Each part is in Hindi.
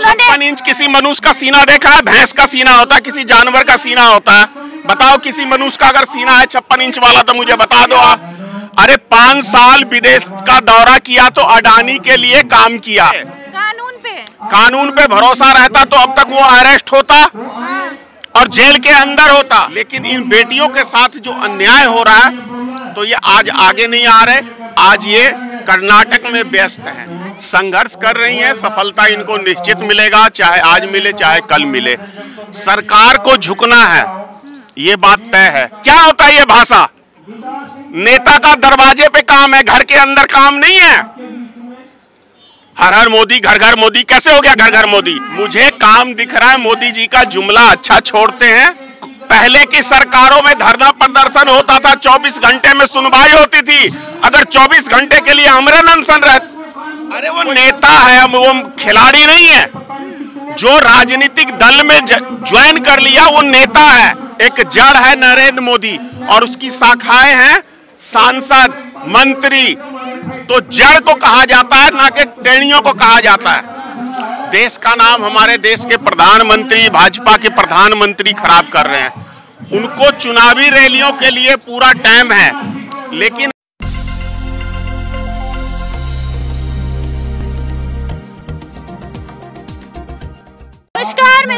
छप्पन इंच किसी मनुष्य का सीना देखा है? भैंस का सीना होता है किसी जानवर का सीना होता है। बताओ किसी मनुष्य का अगर सीना है छप्पन इंच वाला तो मुझे बता दो आप। अरे पाँच साल विदेश का दौरा किया तो अडानी के लिए काम किया। कानून पे। कानून पे भरोसा रहता तो अब तक वो अरेस्ट होता हाँ। और जेल के अंदर होता। लेकिन इन बेटियों के साथ जो अन्याय हो रहा है तो ये आज आगे नहीं आ रहे। आज ये कर्नाटक में व्यस्त हैं। संघर्ष कर रही हैं, सफलता इनको निश्चित मिलेगा, चाहे आज मिले, चाहे कल मिले। सरकार को झुकना है, ये बात तय है। क्या होता है ये भाषा? नेता का दरवाजे पे काम है, घर के अंदर काम नहीं है। हर हर मोदी घर घर मोदी, कैसे हो गया घर घर मोदी? मुझे काम दिख रहा है, मोदी जी का जुमला अच्छा छोड़ते हैं। पहले की सरकारों में धरना प्रदर्शन होता था 24 घंटे में सुनवाई होती थी। अगर 24 घंटे के लिए अमरन अनशन रह अरे वो नेता है वो खिलाड़ी नहीं है। जो राजनीतिक दल में ज्वाइन कर लिया, वो नेता है। एक जड़ है नरेंद्र मोदी, और उसकी शाखाएँ हैं सांसद, मंत्री। तो जड़ को कहा जाता है, ना कि टेणियों को कहा जाता है। देश का नाम हमारे देश के प्रधानमंत्री, भाजपा के प्रधानमंत्री खराब कर रहे हैं। उनको चुनावी रैलियों के लिए पूरा टाइम है। लेकिन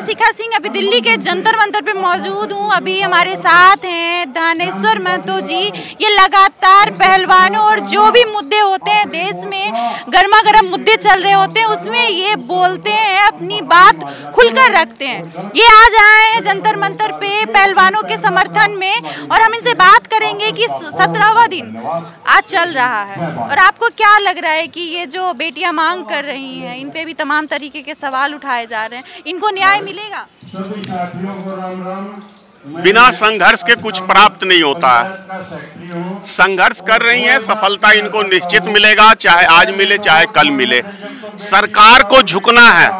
शिखा सिंह, अभी दिल्ली के जंतर मंतर पे मौजूद हूँ। अभी हमारे साथ हैं धानेश्वर महतो जी। ये लगातार पहलवानों और जो भी मुद्दे होते हैं देश में गर्मा गर्म मुद्दे चल रहे होते हैं, उसमें ये बोलते हैं, अपनी बात खुलकर रखते हैं। ये आज आए हैं जंतर मंतर पे पहलवानों के समर्थन में और हम इनसे बात करेंगे कि सत्रहवा दिन आज चल रहा है। और आपको क्या लग रहा है कि ये जो बेटियाँ मांग कर रही हैं, इन पे भी तमाम तरीके के सवाल उठाए जा रहे हैं। इनको न्याय मिलेगा। बिना संघर्ष के कुछ प्राप्त नहीं होता है। संघर्ष कर रही हैं, सफलता इनको निश्चित मिलेगा, चाहे आज मिले, चाहे कल मिले। सरकार को झुकना है,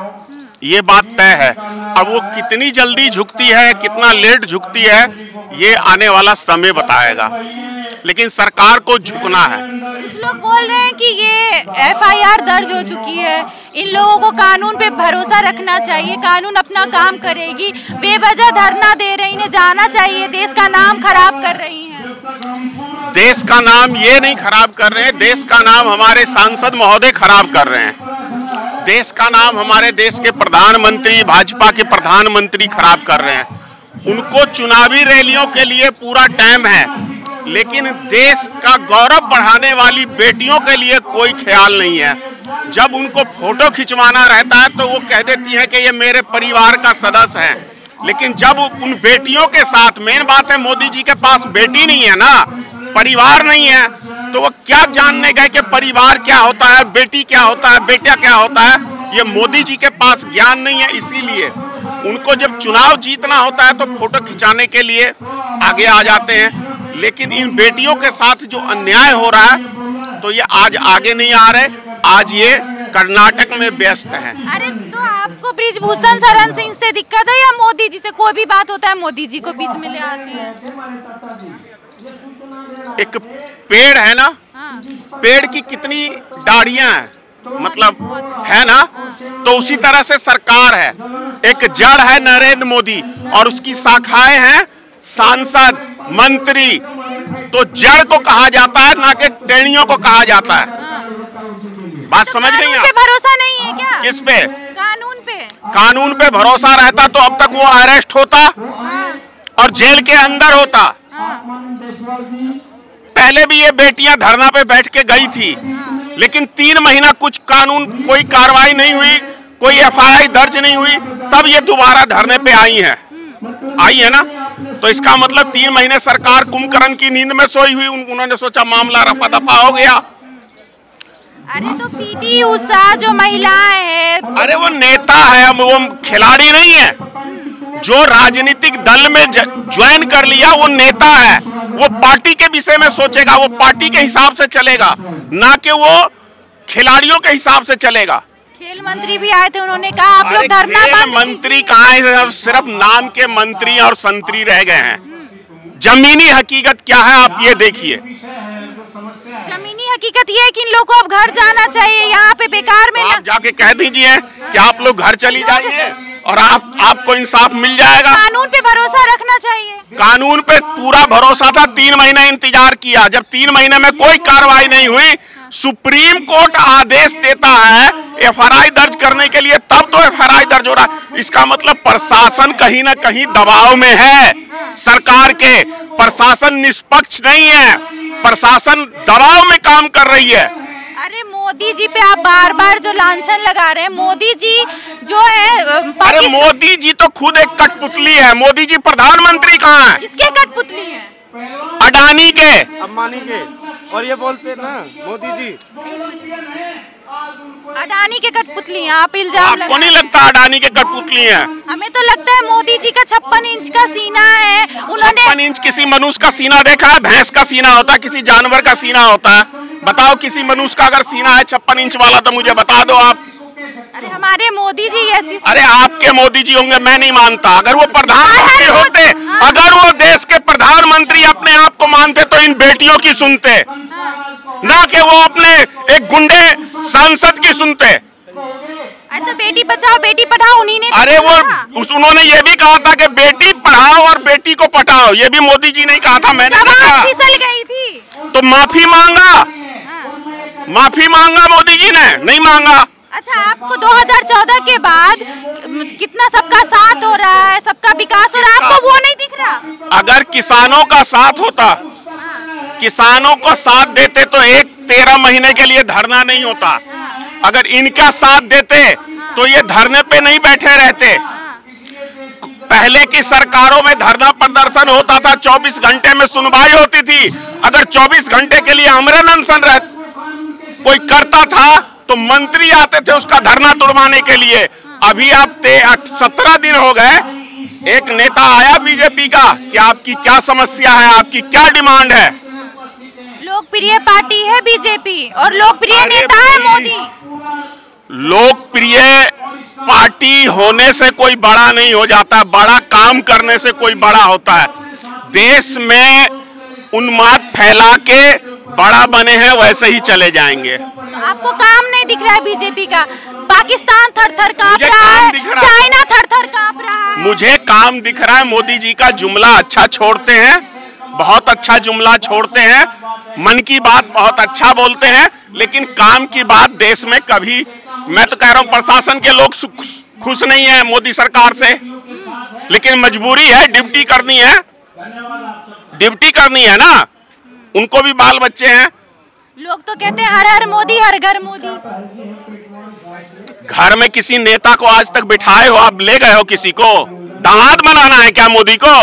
ये बात तय है। अब वो कितनी जल्दी झुकती है, कितना लेट झुकती है, ये आने वाला समय बताएगा। लेकिन सरकार को झुकना है। कुछ लोग बोल रहे हैं कि ये एफआईआर दर्ज हो चुकी है। इन लोगों को कानून पे भरोसा रखना चाहिए कानून अपना काम करेगी। बेवजह धरना दे रही इन्हें जाना चाहिए। देश का नाम खराब कर रही हैं। देश का नाम ये नहीं खराब कर रहे हैं देश का नाम हमारे सांसद महोदय खराब कर रहे हैं। देश का नाम हमारे देश के प्रधानमंत्री भाजपा के प्रधानमंत्री खराब कर रहे हैं। उनको चुनावी रैलियों के लिए पूरा टाइम है। लेकिन देश का गौरव बढ़ाने वाली बेटियों के लिए कोई ख्याल नहीं है। जब उनको फ़ोटो खिंचवाना रहता है तो वो कह देती हैं कि ये मेरे परिवार का सदस्य है। लेकिन जब उन बेटियों के साथ, मेन बात है मोदी जी के पास बेटी नहीं है ना, परिवार नहीं है तो वो क्या जानने गए कि परिवार क्या होता है, बेटी क्या होता है, बेटा क्या होता है? ये मोदी जी के पास ज्ञान नहीं है, इसीलिए उनको जब चुनाव जीतना होता है तो फ़ोटो खिंचाने के लिए आगे आ जाते हैं। लेकिन इन बेटियों के साथ जो अन्याय हो रहा है तो ये आज आगे नहीं आ रहे आज ये कर्नाटक में व्यस्त हैं। अरे तो आपको ब्रिजभूषण शरण सिंह से दिक्कत है या मोदी जी से? कोई भी बात होता है मोदी जी को बीच में ले आते हैं। एक पेड़ है ना? हाँ। पेड़ की कितनी डाढ़ियाँ हैं? मतलब है ना? तो उसी तरह से सरकार है। एक जड़ है नरेंद्र मोदी और उसकी शाखाएँ हैं सांसद मंत्री तो जड़ को कहा जाता है ना कि टेणियों को कहा जाता है। बात तो समझ गई आप? भरोसा नहीं है क्या? किस पे? कानून पे। कानून पे भरोसा रहता तो अब तक वो अरेस्ट होता हाँ, और जेल के अंदर होता। हाँ, पहले भी ये बेटियाँ धरना पे बैठ के गई थी लेकिन तीन महीना कुछ कानून कोई कार्रवाई नहीं हुई कोई एफआईआर दर्ज नहीं हुई तब ये दोबारा धरने पे आई हैं। आई है ना? तो इसका मतलब तीन महीने सरकार कुंभकर्ण की नींद में सोई हुई उन्होंने सोचा मामला रफा दफ़ा हो गया। अरे तो पीटी उषा जो महिलाएँ हैं। अरे वो नेता है वो खिलाड़ी नहीं है। जो राजनीतिक दल में ज्वाइन कर लिया वो नेता है। वो पार्टी के विषय में सोचेगा वो पार्टी के हिसाब से चलेगा ना कि वो खिलाड़ियों के हिसाब से चलेगा। खेल मंत्री भी आए थे उन्होंने कहा आप लोग धरना खेल बंद मंत्री कहाँ है? सिर्फ़ नाम के मंत्री और संतरी रह गए हैं। जमीनी हकीकत क्या है? आप ये देखिए। जमीनी हकीकत ये है कि इन लोगों को अब घर जाना चाहिए यहाँ पे बेकार में आप जाके कह दीजिए कि आप लोग घर चली जाइए और आप आपको इंसाफ मिल जाएगा। कानून पे भरोसा रखना चाहिए। कानून पे पूरा भरोसा था तीन महीने इंतज़ार किया। जब तीन महीने में कोई कार्रवाई नहीं हुई सुप्रीम कोर्ट आदेश देता है एफआरआई दर्ज करने के लिए तब तो एफआरआई दर्ज हो रहा है। इसका मतलब प्रशासन कहीं ना कहीं दबाव में है। सरकार के प्रशासन निष्पक्ष नहीं है। प्रशासन दबाव में काम कर रही है। अरे मोदी जी पे आप बार बार जो लांछन लगा रहे हैं मोदी जी जो है अरे मोदी जी तो खुद एक कठपुतली है। मोदी जी प्रधानमंत्री कहाँ है? किसके कठपुतली है? अडानी के। अम्बानी के। और ये बोलते ना मोदी जी। अडानी के कठपुतली हैं आप इल्ज़ाम आपको नहीं लगता अडानी के कठपुतली है? हमें तो लगता है मोदी जी का छप्पन इंच का सीना है। उन्होंने छप्पन इंच किसी मनुष्य का सीना देखा है? भैंस का सीना होता है किसी जानवर का सीना होता है? बताओ किसी मनुष्य का अगर सीना है छप्पन इंच वाला तो मुझे बता दो आप। अरे हमारे मोदी जी ऐसी अरे आपके मोदी जी होंगे मैं नहीं मानता। अगर वो प्रधानमंत्री होते हाँ। अगर वो देश के प्रधानमंत्री अपने आप को मानते तो इन बेटियों की सुनते। ना कि वो अपने एक गुंडे सांसद की सुनते। अरे तो बेटी बचाओ बेटी पढ़ाओ उन्हीं ने तो अरे वो उस उन्होंने ये भी कहा था कि बेटी पढ़ाओ और बेटी को पटाओ ये भी मोदी जी ने कहा था मैंने फिसल गई थी। तो माफ़ी मांगा। हाँ। माफ़ी मांगा मोदी जी ने नहीं मांगा। अच्छा आपको 2014 के बाद कितना सबका साथ हो रहा है, सबका विकास हो रहा है? आपको वो नहीं दिख रहा? अगर किसानों का साथ होता, किसानों को साथ देते तो एक तेरह महीने के लिए धरना नहीं होता। अगर इनका साथ देते तो ये धरने पे नहीं बैठे रहते। पहले की सरकारों में धरना प्रदर्शन होता था 24 घंटे में सुनवाई होती थी। अगर 24 घंटे के लिए अमरन अनशन कोई करता था तो मंत्री आते थे उसका धरना तोड़वाने के लिए। अभी आप सत्रह दिन हो गए। एक नेता आया बीजेपी का कि आपकी क्या समस्या है आपकी क्या डिमांड है? लोकप्रिय पार्टी है बीजेपी और लोकप्रिय नेता है मोदी। लोकप्रिय पार्टी होने से कोई बड़ा नहीं हो जाता बड़ा काम करने से कोई बड़ा होता है। देश में उन्माद फैला के बड़ा बने हैं वैसे ही चले जाएँगे। तो आपको काम नहीं दिख रहा है बीजेपी का। पाकिस्तान थर थर काँप मुझे रहा है। रहा है। चाइना थर थर काँप रहा है। मुझे काम दिख रहा है मोदी जी का जुमला अच्छा छोड़ते हैं बहुत अच्छा जुमला छोड़ते हैं मन की बात बहुत अच्छा बोलते हैं लेकिन काम की बात देश में कभी मैं तो कह रहा हूँ प्रशासन के लोग खुश नहीं है मोदी सरकार से। लेकिन मजबूरी है ड्यूटी करनी है। ड्यूटी करनी है ना? उनको भी बाल बच्चे हैं। लोग तो कहते हैं हर हर मोदी हर घर मोदी। घर में किसी नेता को आज तक बिठाए हो आप ले गए हो किसी को? दामाद बनाना है क्या मोदी को?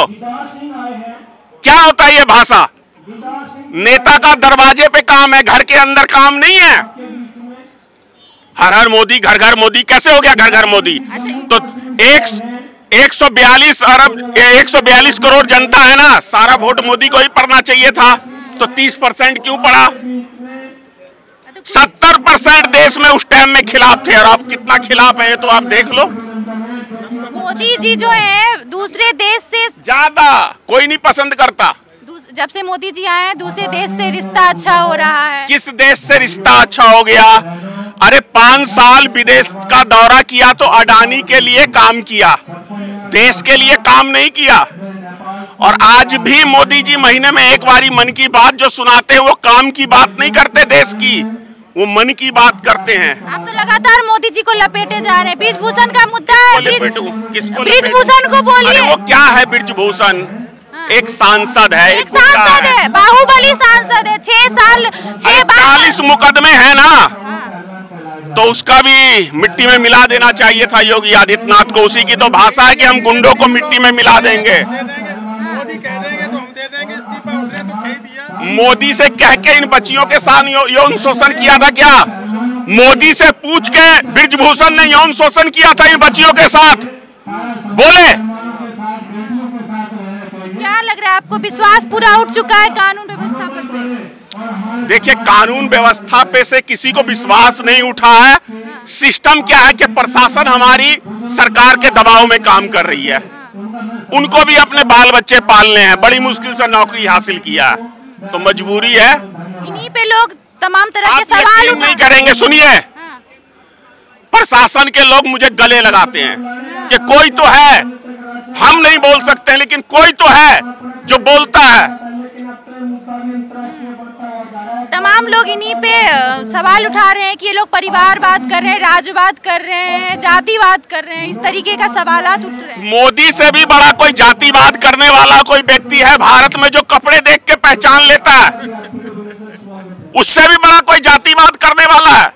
क्या होता है ये भाषा? नेता का दरवाजे पे काम है घर के अंदर काम नहीं है। हर हर मोदी घर घर मोदी कैसे हो गया घर घर मोदी? तो एक एक सौ बयालीस अरब एक सौ बयालीस करोड़ जनता है ना सारा वोट मोदी को ही पड़ना चाहिए था। तो तीस परसेंट क्यों पड़ा? सत्तर परसेंट देश में उस टाइम में खिलाफ थे। और आप कितना खिलाफ है तो आप देख लो। मोदी जी जो है दूसरे देश से ज़्यादा कोई नहीं पसंद करता। जब से मोदी जी आए हैं दूसरे देश से रिश्ता अच्छा हो रहा है। किस देश से रिश्ता अच्छा हो गया? अरे पाँच साल विदेश का दौरा किया तो अडानी के लिए काम किया। देश के लिए काम नहीं किया। और आज भी मोदी जी महीने में एक बारी मन की बात जो सुनाते हैं वो काम की बात नहीं करते देश की वो मन की बात करते हैं। आप तो लगातार मोदी जी को लपेटे जा रहे हैं। ब्रिजभूषण का मुद्दा है। ब्रिजभूषण को बोलिए। वो क्या है ब्रिजभूषण? एक सांसद है एक सांसद है। बाहुबली सांसद है छह साल छह चालीस मुकदमे है ना। तो उसका भी मिट्टी में मिला देना चाहिए था योगी आदित्यनाथ को। उसी की तो भाषा है कि हम गुंडों को मिट्टी में मिला देंगे। मोदी से कह के इन बच्चियों के साथ यौन शोषण किया था क्या? मोदी से पूछ के ब्रिजभूषण ने यौन शोषण किया था इन बच्चियों के साथ? बोले। क्या लग रहा है आपको? विश्वास पूरा उठ चुका है कानून व्यवस्था पर देखिए कानून व्यवस्था पे से किसी को विश्वास नहीं उठा है। सिस्टम क्या है कि प्रशासन हमारी सरकार के दबाव में काम कर रही है। उनको भी अपने बाल बच्चे पालने हैं। बड़ी मुश्किल से नौकरी हासिल किया है। तो मजबूरी है। इन्हीं पे लोग तमाम तरह के सवाल नहीं करेंगे सुनिए। हाँ, प्रशासन के लोग मुझे गले लगाते हैं कि कोई तो है हम नहीं बोल सकते लेकिन कोई तो है जो बोलता है। तमाम लोग इन्हीं पे सवाल उठा रहे हैं कि ये लोग परिवारवाद कर रहे हैं राजवाद कर रहे हैं जातिवाद कर रहे हैं, इस तरीके का सवाल उठ रहे हैं। मोदी से भी बड़ा कोई जातिवाद करने वाला कोई व्यक्ति है भारत में जो कपड़े देख के पहचान लेता है? उससे भी बड़ा कोई जातिवाद करने वाला है?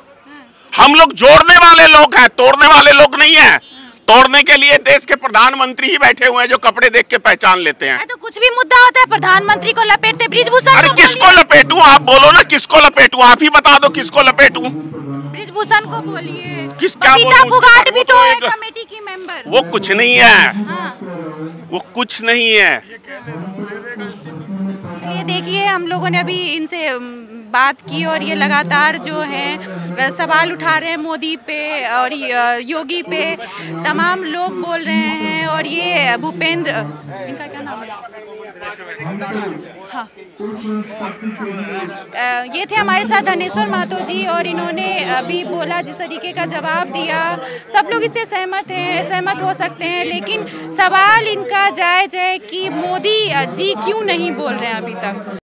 हम लोग जोड़ने वाले लोग हैं, तोड़ने वाले लोग नहीं हैं। तोड़ने के लिए देश के प्रधानमंत्री ही बैठे हुए हैं जो कपड़े देख के पहचान लेते हैं। तो कुछ भी मुद्दा होता है प्रधानमंत्री को लपेटते ब्रिजभूषण अरे किसको लपेटू? आप बोलो ना किसको लपेटू? आप ही बता दो किसको लपेटू। ब्रिजभूषण को बोलिए। किस- क्या भी तो वो है एक- कमेटी की मेंबर। वो कुछ नहीं है। हाँ। वो कुछ नहीं है। ये देखिए हम लोगों ने अभी इनसे बात की और ये लगातार जो है सवाल उठा रहे हैं मोदी पे और योगी पे। तमाम लोग बोल रहे हैं और ये भूपेंद्र, इनका क्या नाम है? हाँ। ये थे हमारे साथ धनेश्वर महतो जी और इन्होंने अभी बोला, जिस तरीके का जवाब दिया। सब लोग इससे सहमत हैं, सहमत हो सकते हैं, लेकिन सवाल इनका जायज़ है कि मोदी जी क्यों नहीं बोल रहे हैं अभी तक?